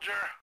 Soldier.